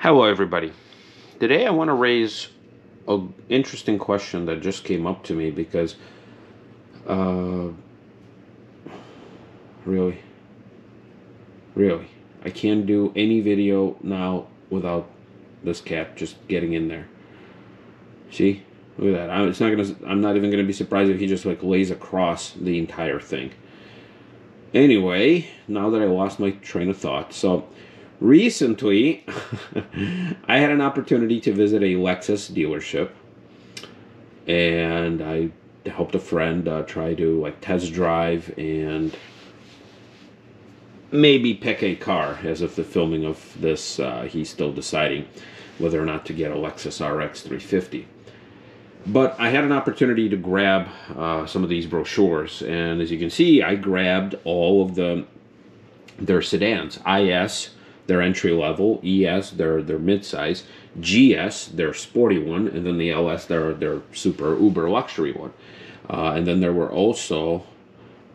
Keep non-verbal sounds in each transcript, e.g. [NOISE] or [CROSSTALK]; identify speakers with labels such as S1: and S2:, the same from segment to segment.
S1: Hello, everybody. Today I want to raise an interesting question that just came up to me because, uh, really, really, I can't do any video now without this cat just getting in there. See, look at that. I, it's not gonna. I'm not even gonna be surprised if he just like lays across the entire thing. Anyway, now that I lost my train of thought, so recently [LAUGHS] I had an opportunity to visit a Lexus dealership, and I helped a friend uh, try to like test drive and maybe pick a car. As of the filming of this, uh, he's still deciding whether or not to get a Lexus RX 350. But I had an opportunity to grab uh, some of these brochures, and as you can see, I grabbed all of the their sedans. IS, their entry level, ES, their their midsize, GS, their sporty one, and then the LS, their their super uber luxury one. Uh, and then there were also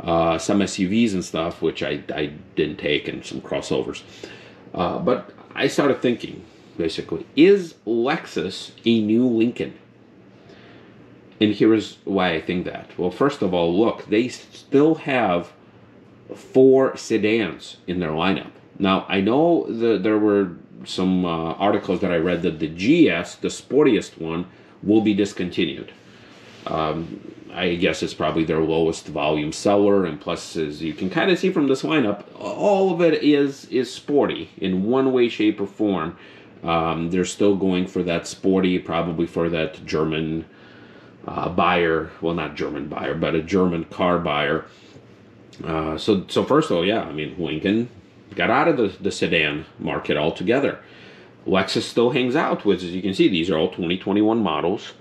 S1: uh, some SUVs and stuff, which I, I didn't take, and some crossovers. Uh, but I started thinking, basically, is Lexus a new Lincoln? And here is why I think that. Well, first of all, look, they still have four sedans in their lineup. Now, I know that there were some uh, articles that I read that the GS, the sportiest one, will be discontinued. Um, I guess it's probably their lowest volume seller, and plus, as you can kind of see from this lineup, all of it is is sporty in one way, shape, or form. Um, they're still going for that sporty, probably for that German uh, buyer. Well, not German buyer, but a German car buyer. Uh, so, so first of all, yeah, I mean, Lincoln got out of the, the sedan market altogether. Lexus still hangs out, which as you can see, these are all 2021 models.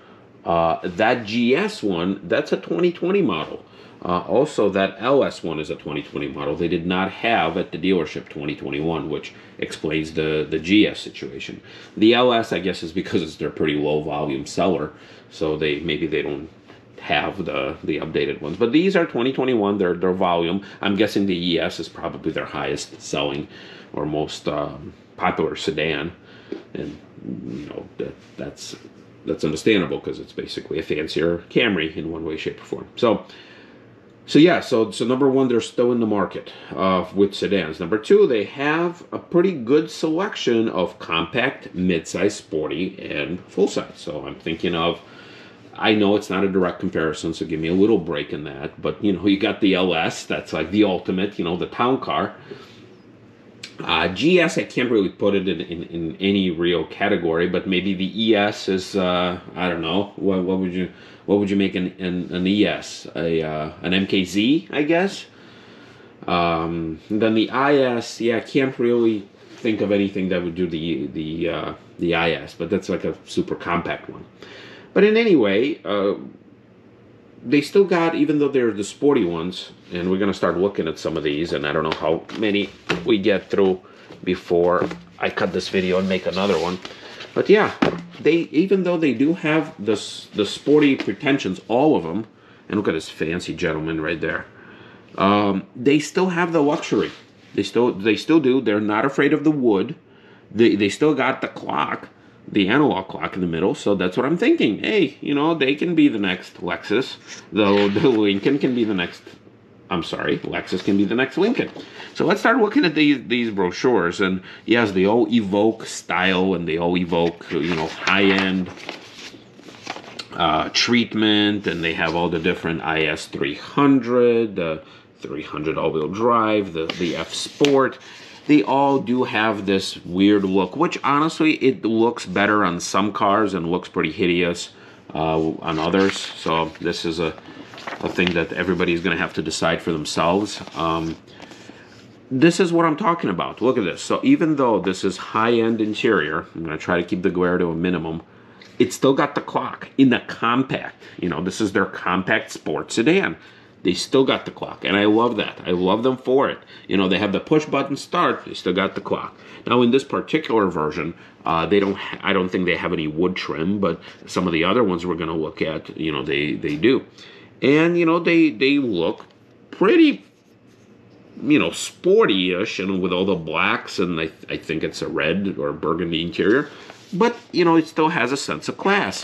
S1: Uh, that GS one, that's a 2020 model. Uh, also, that LS one is a 2020 model. They did not have at the dealership 2021, which explains the, the GS situation. The LS, I guess, is because it's their pretty low volume seller, so they maybe they don't have the the updated ones. But these are 2021. Their their volume. I'm guessing the ES is probably their highest selling or most um, popular sedan, and you know that that's that's understandable because it's basically a fancier Camry in one way, shape, or form. So, so yeah, so so number one, they're still in the market uh, with sedans. Number two, they have a pretty good selection of compact, midsize, sporty, and full size. So I'm thinking of. I know it's not a direct comparison, so give me a little break in that. But you know, you got the LS, that's like the ultimate, you know, the town car. Uh, GS, I can't really put it in, in, in, any real category, but maybe the ES is, uh, I don't know, what, what would you what would you make an, an, an ES? A, uh, an MKZ, I guess? Um, then the IS, yeah, I can't really think of anything that would do the, the, uh, the IS, but that's like a super compact one. But in any way, uh, they still got, even though they're the sporty ones, and we're going to start looking at some of these, and I don't know how many we get through before I cut this video and make another one. But yeah, they even though they do have the, the sporty pretensions, all of them, and look at this fancy gentleman right there, um, they still have the luxury. They still they still do. They're not afraid of the wood. They, they still got the clock the analog clock in the middle. So that's what I'm thinking. Hey, you know, they can be the next Lexus. Though the [LAUGHS] Lincoln can be the next. I'm sorry, Lexus can be the next Lincoln. So let's start looking at these these brochures. And yes, they all evoke style and they all evoke you know high end uh, treatment, and they have all the different IS 300, the 300 all-wheel drive, the the F Sport they all do have this weird look, which honestly, it looks better on some cars and looks pretty hideous uh, on others. So this is a, a thing that everybody's going to have to decide for themselves. Um, this is what I'm talking about. Look at this. So even though this is high-end interior, I'm going to try to keep the glare to a minimum, it's still got the clock in the compact. You know, this is their compact sports sedan. They still got the clock, and I love that. I love them for it. You know, they have the push button start. They still got the clock. Now, in this particular version, uh, they don't. I don't think they have any wood trim, but some of the other ones we're going to look at, you know, they they do, and you know, they they look pretty you know, sporty-ish and with all the blacks and I, I think it's a red or burgundy interior. But, you know, it still has a sense of class.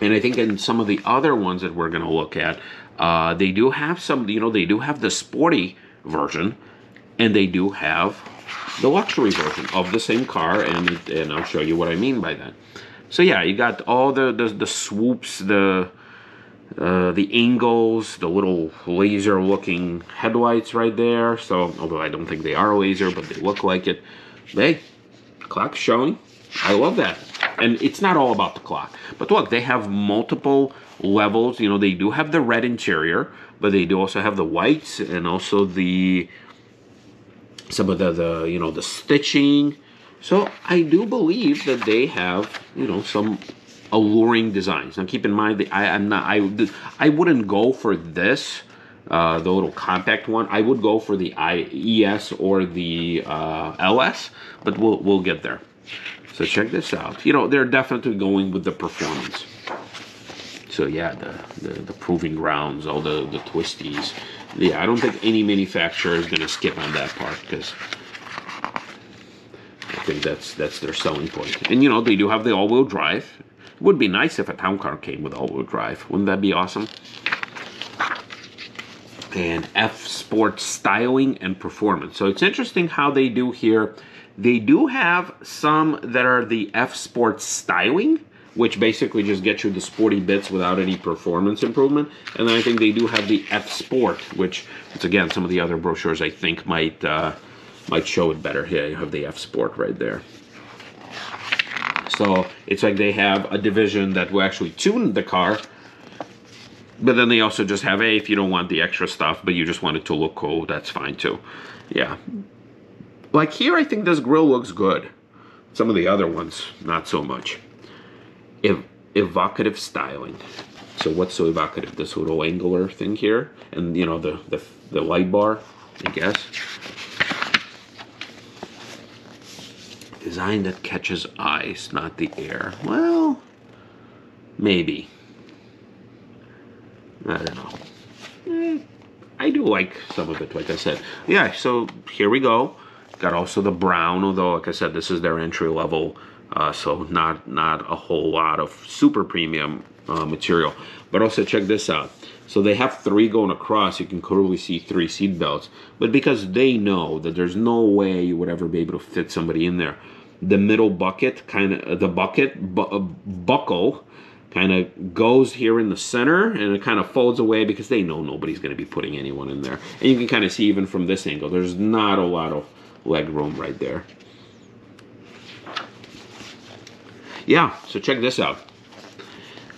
S1: And I think in some of the other ones that we're going to look at, uh, they do have some, you know, they do have the sporty version and they do have the luxury version of the same car. And, and I'll show you what I mean by that. So yeah, you got all the, the, the swoops, the, uh, the angles, the little laser looking headlights right there. So, although I don't think they are laser, but they look like it. Hey, clock's showing. I love that. And it's not all about the clock. But look, they have multiple levels. You know, they do have the red interior, but they do also have the whites and also the some of the, the you know, the stitching. So I do believe that they have, you know, some alluring designs. Now keep in mind that I, am not I I wouldn't go for this uh, the little compact one. I would go for the IES or the uh, LS, but we'll we'll get there. So check this out. You know they're definitely going with the performance. So yeah, the the, the proving grounds, all the the twisties. Yeah, I don't think any manufacturer is going to skip on that part because I think that's that's their selling point. And you know they do have the all-wheel drive. It would be nice if a town car came with all-wheel drive. Wouldn't that be awesome? And F Sport styling and performance. So it's interesting how they do here. They do have some that are the F Sport styling, which basically just get you the sporty bits without any performance improvement. And then I think they do have the F Sport, which, it's again, some of the other brochures I think might uh, might show it better. Here, you have the F Sport right there. So it's like they have a division that will actually tune the car, but then they also just have, a if you don't want the extra stuff, but you just want it to look cool, that's fine too. Yeah. Like here, I think this grill looks good. Some of the other ones, not so much. Ev evocative styling. So what's so evocative? This little angular thing here, and you know the the, the light bar, I guess. Design that catches eyes, not the air. Well, maybe. I don't know. Eh, I do like some of it, like I said. Yeah, so here we go. Got also the brown, although, like I said, this is their entry level, uh, so not not a whole lot of super premium uh, material. But also check this out. So they have three going across. You can clearly see three seat belts. But because they know that there's no way you would ever be able to fit somebody in there, the middle bucket, kind of the bucket bu uh, buckle, kind of goes here in the center and it kind of folds away because they know nobody's going to be putting anyone in there. And you can kind of see even from this angle, there's not a lot of leg room right there. Yeah, so check this out.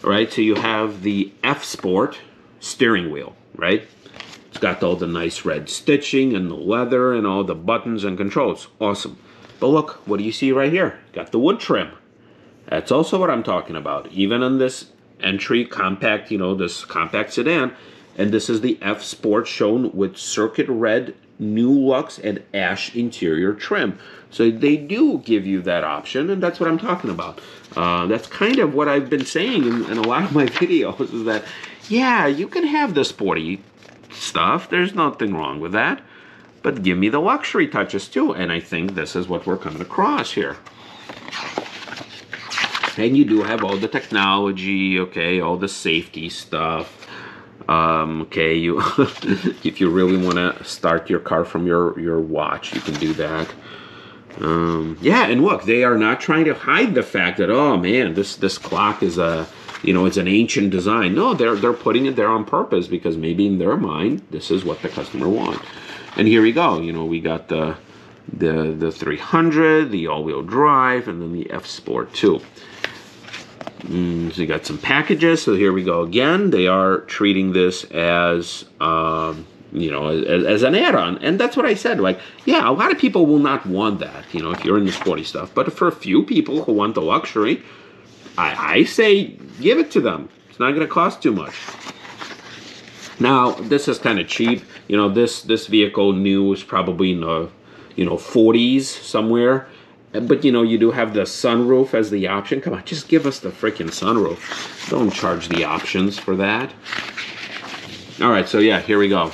S1: All right, so you have the F Sport steering wheel, right? It's got all the nice red stitching and the leather and all the buttons and controls. Awesome. But look, what do you see right here? Got the wood trim. That's also what I'm talking about. Even on this entry compact, you know, this compact sedan, and this is the F Sport shown with circuit red NuLuxe and ash interior trim. So they do give you that option, and that's what I'm talking about. Uh, that's kind of what I've been saying in, in a lot of my [LAUGHS] videos is that, yeah, you can have the sporty stuff. There's nothing wrong with that but give me the luxury touches too. And I think this is what we're coming across here. And you do have all the technology, okay, all the safety stuff. Um, okay, you [LAUGHS] if you really want to start your car from your, your watch, you can do that. Um, yeah, and look, they are not trying to hide the fact that, oh man, this, this clock is a, you know, it's an ancient design. No, they're, they're putting it there on purpose because maybe in their mind, this is what the customer wants. And here we go. You know, we got the the the 300, the all-wheel drive, and then the F Sport 2. Mm, so you got some packages. So here we go again. They are treating this as um, you know as, as an add-on, and that's what I said. Like, yeah, a lot of people will not want that. You know, if you're into sporty stuff, but for a few people who want the luxury, I, I say give it to them. It's not going to cost too much. Now, this is kind of cheap. You know, this this vehicle new is probably in the, you know, 40s somewhere. But, you know, you do have the sunroof as the option. Come on, just give us the freaking sunroof. Don't charge the options for that. All right, so yeah, here we go.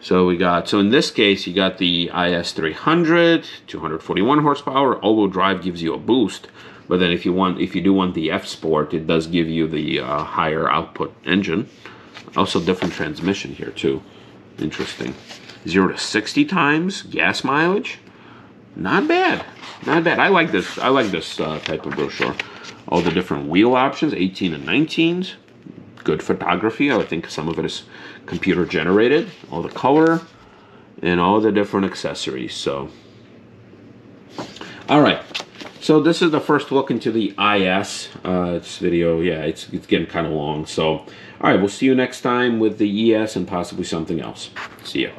S1: So we got, so in this case, you got the IS300, 241 horsepower, all-wheel drive gives you a boost. But then if you want, if you do want the F Sport, it does give you the uh, higher output engine. Also different transmission here too. Interesting. Zero to 60 times gas mileage. Not bad. Not bad. I like this. I like this uh, type of brochure. All the different wheel options, 18 and 19s. Good photography. I think some of it is computer generated. All the color and all the different accessories. So, all right. So this is the first look into the IS. Uh, this video, yeah, it's, it's getting kind of long. So, all right, we'll see you next time with the ES and possibly something else. See ya.